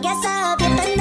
guess I'll get the